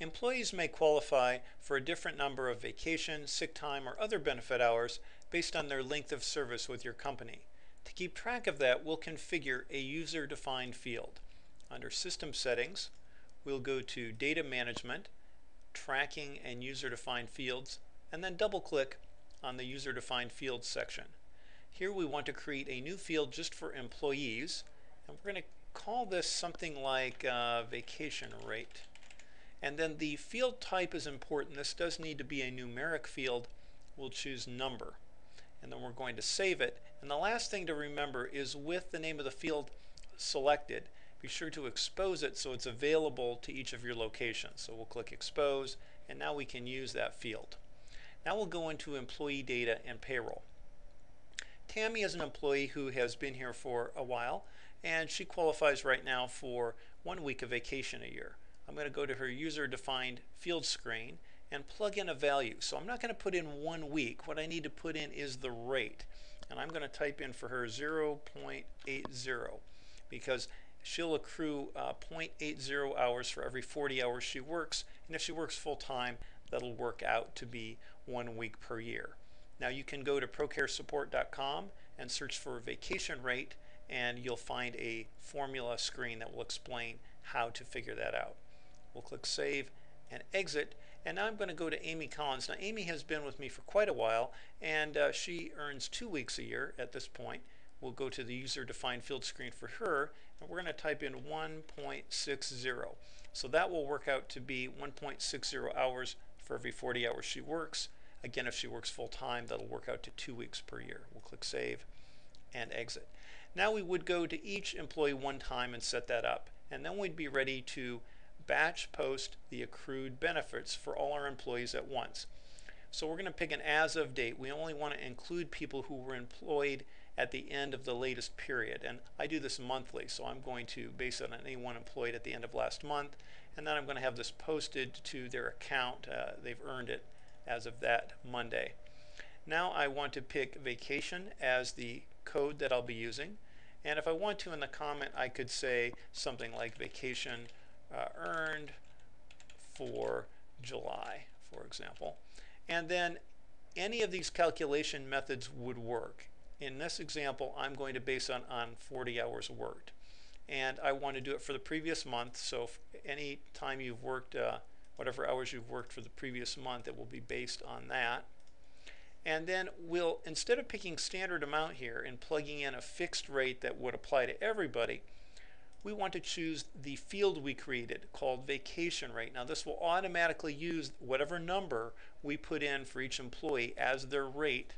Employees may qualify for a different number of vacation, sick time, or other benefit hours based on their length of service with your company. To keep track of that, we'll configure a user-defined field. Under System Settings, we'll go to Data Management, Tracking and User-Defined Fields, and then double-click on the User-Defined Fields section. Here we want to create a new field just for employees, and we're going to call this something like uh, vacation rate. And then the field type is important. This does need to be a numeric field. We'll choose number. And then we're going to save it. And the last thing to remember is with the name of the field selected, be sure to expose it so it's available to each of your locations. So we'll click expose and now we can use that field. Now we'll go into employee data and payroll. Tammy is an employee who has been here for a while and she qualifies right now for one week of vacation a year. I'm going to go to her user defined field screen and plug in a value. So I'm not going to put in one week. What I need to put in is the rate. And I'm going to type in for her 0.80 because she'll accrue uh, 0.80 hours for every 40 hours she works. And if she works full time, that'll work out to be one week per year. Now you can go to procaresupport.com and search for vacation rate and you'll find a formula screen that will explain how to figure that out. We'll click Save and Exit. And now I'm going to go to Amy Collins. Now Amy has been with me for quite a while and uh, she earns two weeks a year at this point. We'll go to the user defined field screen for her and we're going to type in 1.60. So that will work out to be 1.60 hours for every 40 hours she works. Again, if she works full time, that'll work out to two weeks per year. We'll click Save and Exit. Now we would go to each employee one time and set that up. And then we'd be ready to batch post the accrued benefits for all our employees at once. So we're going to pick an as of date. We only want to include people who were employed at the end of the latest period. And I do this monthly, so I'm going to base it on anyone employed at the end of last month. And then I'm going to have this posted to their account. Uh, they've earned it as of that Monday. Now I want to pick vacation as the code that I'll be using. And if I want to in the comment, I could say something like vacation uh, earned for July, for example. And then any of these calculation methods would work. In this example, I'm going to base on, on 40 hours worked. And I want to do it for the previous month, so any time you've worked, uh, whatever hours you've worked for the previous month, it will be based on that. And then we'll, instead of picking standard amount here and plugging in a fixed rate that would apply to everybody, we want to choose the field we created called vacation rate. Now this will automatically use whatever number we put in for each employee as their rate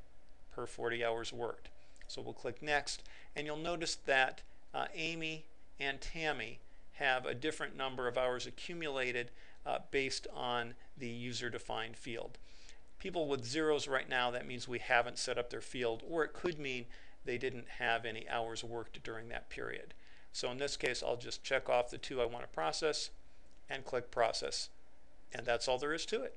per 40 hours worked. So we'll click next and you'll notice that uh, Amy and Tammy have a different number of hours accumulated uh, based on the user defined field people with zeros right now, that means we haven't set up their field, or it could mean they didn't have any hours worked during that period. So in this case, I'll just check off the two I want to process and click process. And that's all there is to it.